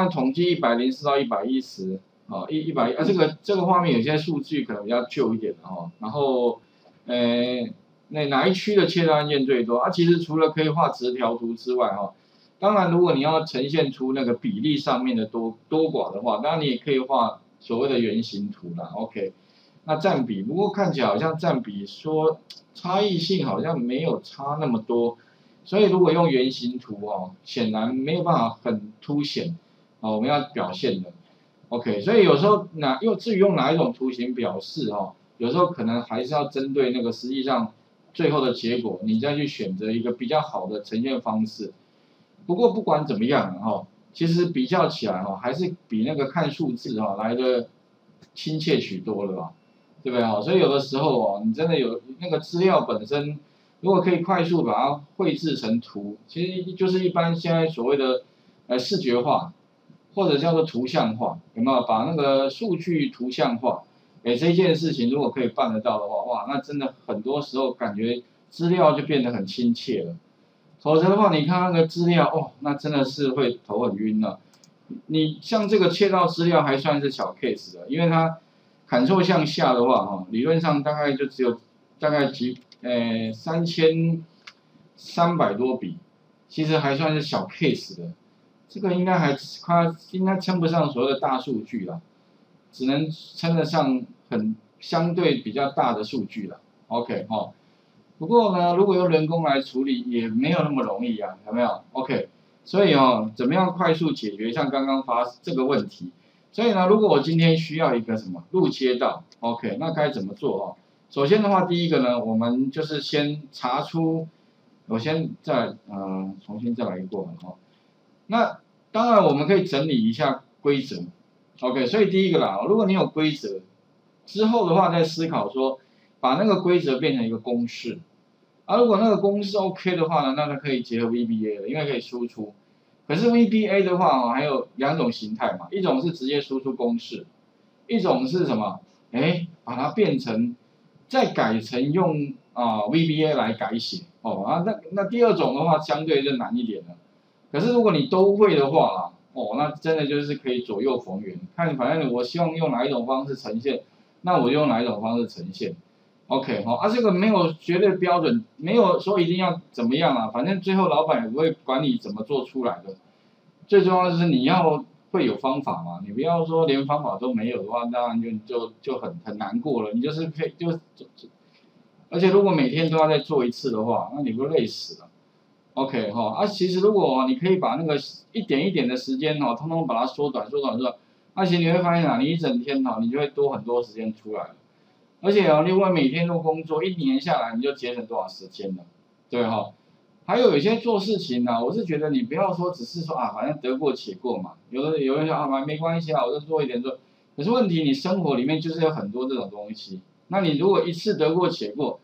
像统计一百零四到一百一十，啊一一百啊这个这个画面有些数据可能比较旧一点的哈，然后，呃，那哪一区的切断案件最多啊？其实除了可以画直条图之外哈，当然如果你要呈现出那个比例上面的多多寡的话，当然你也可以画所谓的圆形图啦，OK。那占比，不过看起来好像占比说差异性好像没有差那么多，所以如果用圆形图哦，显然没有办法很凸显啊我们要表现的，OK，所以有时候哪又至于用哪一种图形表示哦，有时候可能还是要针对那个实际上最后的结果，你再去选择一个比较好的呈现方式。不过不管怎么样哈，其实比较起来哈，还是比那个看数字哈来的亲切许多了吧。对不对啊？所以有的时候哦，你真的有那个资料本身，如果可以快速把它绘制成图，其实就是一般现在所谓的呃视觉化，或者叫做图像化，有没有？把那个数据图像化，哎，这件事情如果可以办得到的话，哇，那真的很多时候感觉资料就变得很亲切了。否则的话，你看那个资料哦，那真的是会头很晕了。你像这个切到资料还算是小 case 的，因为它。感受向下的话，哈，理论上大概就只有大概几，呃，三千三百多笔，其实还算是小 case 的，这个应该还它应该称不上所谓的大数据了，只能称得上很相对比较大的数据了。OK 哈，不过呢，如果用人工来处理也没有那么容易啊，有没有？OK，所以哦，怎么样快速解决像刚刚发这个问题？所以呢，如果我今天需要一个什么路切到，OK，那该怎么做哦？首先的话，第一个呢，我们就是先查出，我先再呃重新再来过哈。那当然我们可以整理一下规则，OK。所以第一个啦，如果你有规则之后的话，再思考说把那个规则变成一个公式，啊如果那个公式 OK 的话呢，那它可以结合 VBA 了，因为可以输出。可是 VBA 的话哦，还有两种形态嘛，一种是直接输出公式，一种是什么？哎，把它变成再改成用啊 VBA 来改写哦啊，那那第二种的话相对就难一点了。可是如果你都会的话啦，哦，那真的就是可以左右逢源，看反正我希望用哪一种方式呈现，那我就用哪一种方式呈现。OK 好，啊这个没有绝对标准，没有说一定要怎么样啊，反正最后老板也不会管你怎么做出来的，最重要的是你要会有方法嘛，你不要说连方法都没有的话，当然就就就很很难过了，你就是可以就就，而且如果每天都要再做一次的话，那你不累死了？OK 哈，啊其实如果你可以把那个一点一点的时间哈，通通把它缩短缩短缩短，而且你会发现啊，你一整天哈，你就会多很多时间出来了。而且啊，另外每天都工作，一年下来你就节省多少时间了，对哈？还有有些做事情呢，我是觉得你不要说只是说啊，反正得过且过嘛。有的有人说啊，没关系啊，我就做一点做。可是问题你生活里面就是有很多这种东西，那你如果一次得过且过，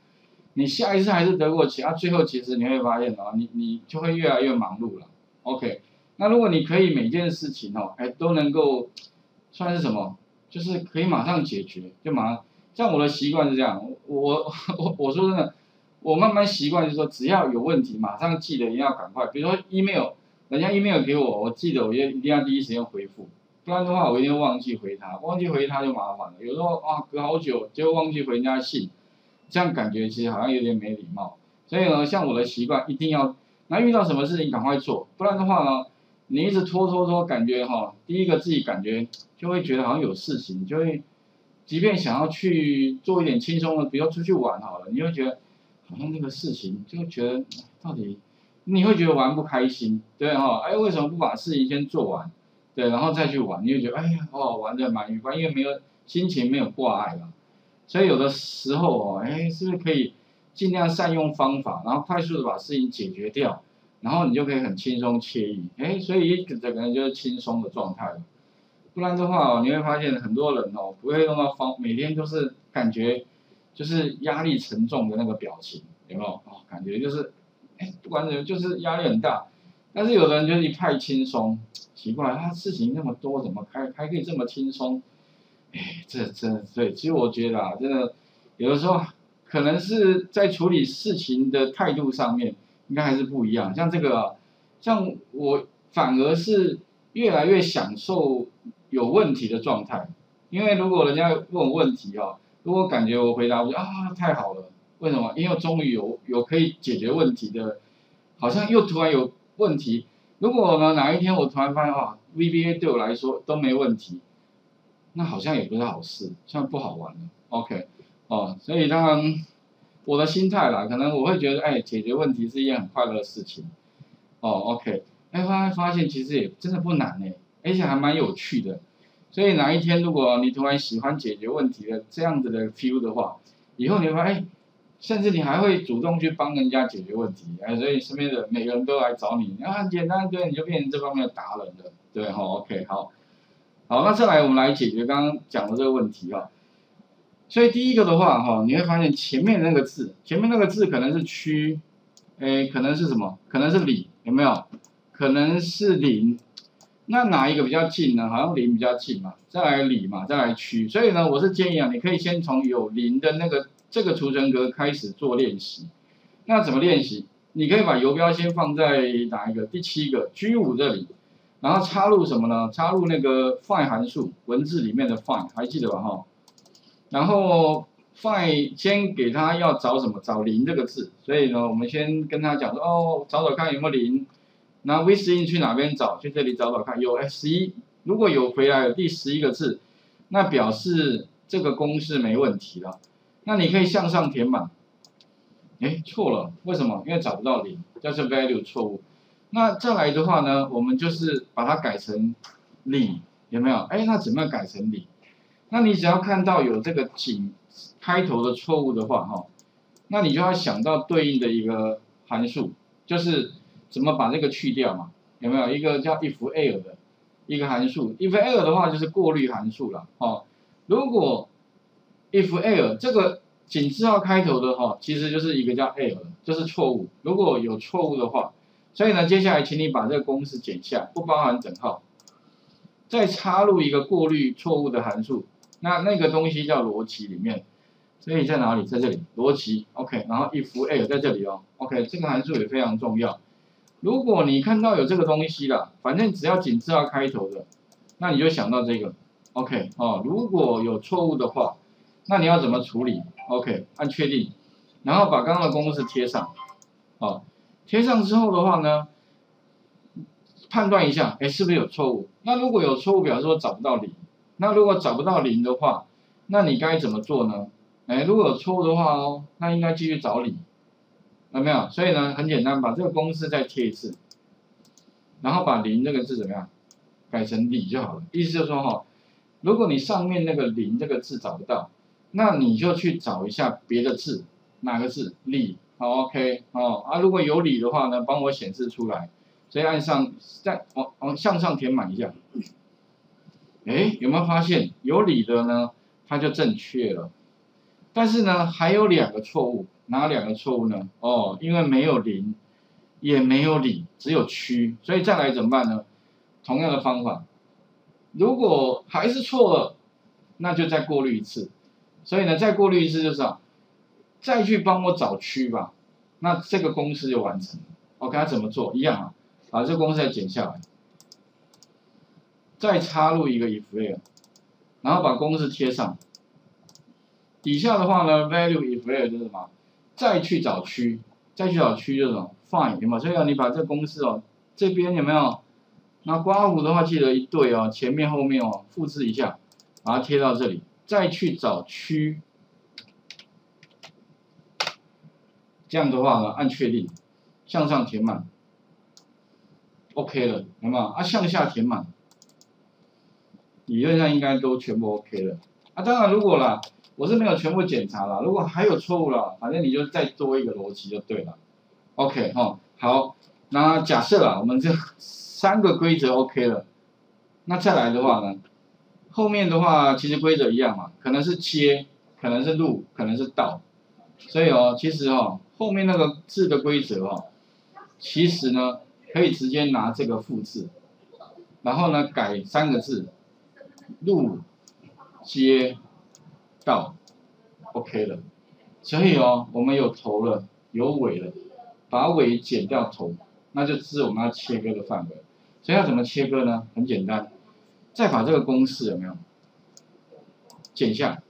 你下一次还是得过且，啊，最后其实你会发现哦，你你就会越来越忙碌了。OK，那如果你可以每件事情哦，哎都能够算是什么，就是可以马上解决，就马上。像我的习惯是这样，我我我说真的，我慢慢习惯就是说，只要有问题，马上记得一定要赶快。比如说 email，人家 email 给我，我记得我也一定要第一时间回复，不然的话我一定忘记回他，忘记回他就麻烦了。有时候啊隔好久，结果忘记回人家信，这样感觉其实好像有点没礼貌。所以呢，像我的习惯一定要，那遇到什么事情赶快做，不然的话呢，你一直拖拖拖，感觉哈，第一个自己感觉就会觉得好像有事情，就会。即便想要去做一点轻松的，比如出去玩好了，你会觉得好像那个事情就觉得到底你会觉得玩不开心，对哈？哎，为什么不把事情先做完，对，然后再去玩？你会觉得哎呀，哦，玩的蛮愉快，因为没有心情没有挂碍了。所以有的时候哦，哎，是不是可以尽量善用方法，然后快速的把事情解决掉，然后你就可以很轻松惬意，哎，所以整个人就是轻松的状态了。不然的话哦，你会发现很多人哦，不会用到方，每天都是感觉就是压力沉重的那个表情，有没有？哦，感觉就是，哎，不管怎么就是压力很大。但是有的人就是一派轻松，奇怪，他事情那么多，怎么还还可以这么轻松？哎，这这对，其实我觉得啊，真的有的时候可能是在处理事情的态度上面，应该还是不一样。像这个，像我反而是。越来越享受有问题的状态，因为如果人家问我问题哦，如果感觉我回答不啊太好了，为什么？因为终于有有可以解决问题的，好像又突然有问题。如果呢哪一天我突然发现哇，VBA 对我来说都没问题，那好像也不是好事，像不好玩了。OK，哦，所以当然我的心态啦，可能我会觉得哎，解决问题是一件很快乐的事情。哦，OK。哎，发发现其实也真的不难呢，而且还蛮有趣的。所以哪一天如果你突然喜欢解决问题的这样子的 feel 的话，以后你会发现，甚至你还会主动去帮人家解决问题。哎，所以身边的每个人都来找你，啊，很简单，对，你就变成这方面的达人了，对哈？OK，好，好，那再来我们来解决刚刚讲的这个问题哈。所以第一个的话哈，你会发现前面那个字，前面那个字可能是区，哎，可能是什么？可能是里，有没有？可能是零，那哪一个比较近呢？好像零比较近嘛，再来里嘛，再来区。所以呢，我是建议啊，你可以先从有零的那个这个储存格开始做练习。那怎么练习？你可以把游标先放在哪一个？第七个 G 五这里，然后插入什么呢？插入那个 find 函数，文字里面的 find，还记得吧？哈。然后 find 先给他要找什么？找零这个字。所以呢，我们先跟他讲说，哦，找找看有没有零。那 v s i n 去哪边找？去这里找找看，有 S 一，如果有回来有第十一个字，那表示这个公式没问题了。那你可以向上填满。哎，错了，为什么？因为找不到零，这是 value 错误。那再来的话呢，我们就是把它改成里，有没有？哎，那怎么样改成里？那你只要看到有这个井开头的错误的话，哈，那你就要想到对应的一个函数，就是。怎么把这个去掉嘛？有没有一个叫 if err 的一个函数？if err 的话就是过滤函数了，哦。如果 if err 这个井字号开头的哈，其实就是一个叫 l，就是错误。如果有错误的话，所以呢，接下来请你把这个公式剪下，不包含整号，再插入一个过滤错误的函数。那那个东西叫逻辑里面，所以在哪里？在这里，逻辑 OK。然后 if err 在这里哦，OK，这个函数也非常重要。如果你看到有这个东西了，反正只要井字号开头的，那你就想到这个，OK 哦。如果有错误的话，那你要怎么处理？OK，按确定，然后把刚刚的公式贴上，哦，贴上之后的话呢，判断一下，哎，是不是有错误？那如果有错误，表示说找不到零。那如果找不到零的话，那你该怎么做呢？哎，如果有错误的话哦，那应该继续找零。有没有？所以呢，很简单，把这个公式再贴一次，然后把零这个字怎么样，改成里就好了。意思就是说哈，如果你上面那个零这个字找不到，那你就去找一下别的字，哪个字里？好，OK，哦啊，如果有理的话呢，帮我显示出来。所以按上再往往向上填满一下。哎，有没有发现有理的呢？它就正确了。但是呢，还有两个错误。哪两个错误呢？哦，因为没有零，也没有理，只有区，所以再来怎么办呢？同样的方法，如果还是错了，那就再过滤一次。所以呢，再过滤一次就是啊，再去帮我找区吧。那这个公式就完成了。OK，它怎么做？一样啊，把这个公式再剪下来，再插入一个 if else，然后把公式贴上。底下的话呢，value if else 就是什么？再去找区，再去找区这种 find 有没有？所以啊，你把这个公式哦，这边有没有？那刮胡的话，记得一对哦，前面后面哦，复制一下，把它贴到这里，再去找区。这样的话呢，按确定，向上填满，OK 了，有没有？啊，向下填满，理论上应该都全部 OK 了。啊，当然如果啦。我是没有全部检查了，如果还有错误了，反正你就再多一个逻辑就对了。OK 哈，好，那假设啦我们这三个规则 OK 了，那再来的话呢，后面的话其实规则一样嘛，可能是切，可能是录，可能是倒，所以哦，其实哦，后面那个字的规则哦，其实呢可以直接拿这个复制，然后呢改三个字，路，接。到，OK 了，所以哦，我们有头了，有尾了，把尾剪掉头，那就知我们要切割的范围。所以要怎么切割呢？很简单，再把这个公式有没有剪下，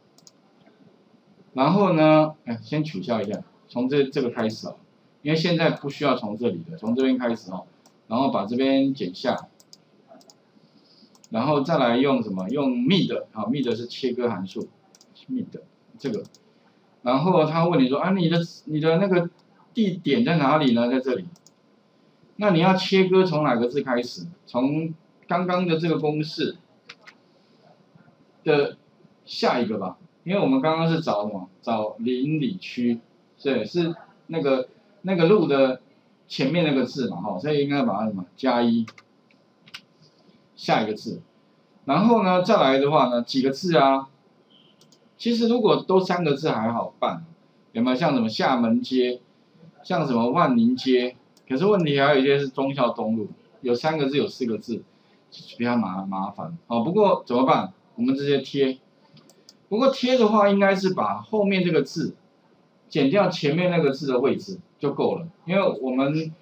然后呢，哎，先取消一下，从这这个开始哦，因为现在不需要从这里的，从这边开始哦，然后把这边剪下，然后再来用什么？用 mid 啊，mid 是切割函数，mid 这个，然后他问你说啊，你的你的那个地点在哪里呢？在这里。那你要切割从哪个字开始？从刚刚的这个公式的下一个吧，因为我们刚刚是找什么？找邻里区，对，是那个那个路的前面那个字嘛，哈，所以应该把它什么加一，下一个字，然后呢再来的话呢几个字啊？其实如果都三个字还好办，有没有像什么厦门街，像什么万宁街？可是问题还有一些是忠孝东路，有三个字有四个字，比较麻麻烦。好，不过怎么办？我们直接贴。不过贴的话，应该是把后面这个字减掉前面那个字的位置就够了。因为我们，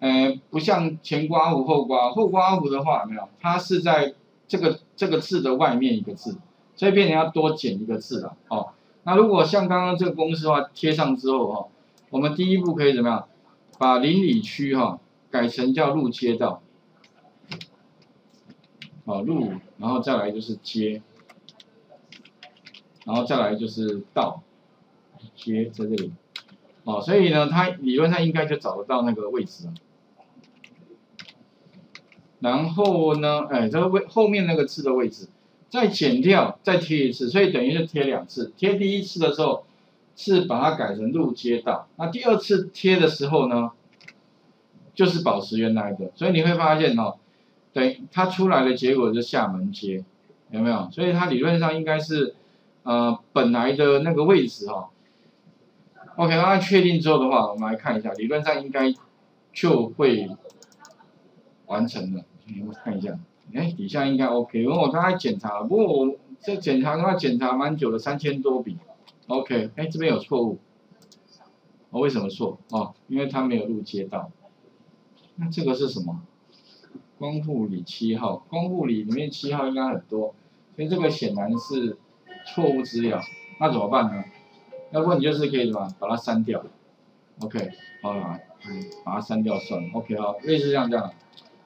呃，不像前刮弧后刮后刮弧的话，没有，它是在这个这个字的外面一个字，所以变成要多减一个字了。哦，那如果像刚刚这个公式的话，贴上之后哈，我们第一步可以怎么样？把邻里区哈改成叫路街道，好路，然后再来就是街，然后再来就是道，街在这里，哦，所以呢，它理论上应该就找得到那个位置了。然后呢，哎，这个位后面那个字的位置，再剪掉，再贴一次，所以等于是贴两次。贴第一次的时候。是把它改成路街道，那第二次贴的时候呢，就是保持原来的，所以你会发现哦，等，它出来的结果是厦门街，有没有？所以它理论上应该是呃本来的那个位置哈。OK，那确定之后的话，我们来看一下，理论上应该就会完成了。我看一下，哎，底下应该 OK，因为我刚才检查了，不过我这检查的话检查蛮久的，三千多笔。OK，哎，这边有错误，哦，为什么错？哦，因为它没有录街道。那这个是什么？光复里七号，光复里里面七号应该很多，所以这个显然是错误资料。那怎么办呢？要不你就是可以什么，把它删掉。OK，好了，把它删掉算了。OK，好，类似像这样，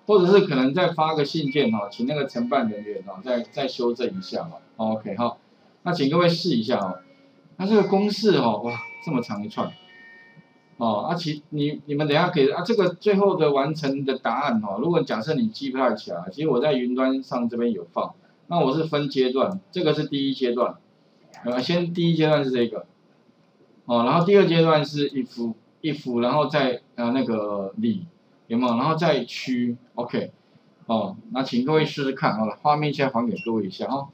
或者是可能再发个信件哈，请那个承办人员哈，再再修正一下嘛。OK，好，那请各位试一下哦。那这个公式哦，哇，这么长一串，哦，啊其你你们等下给啊这个最后的完成的答案哦，如果假设你记不太起来，其实我在云端上这边有放，那我是分阶段，这个是第一阶段，呃，先第一阶段是这个，哦，然后第二阶段是 if if，然后再呃那个里有没有，然后再区，OK，哦，那请各位试试看，好了，画面先还给各位一下哦。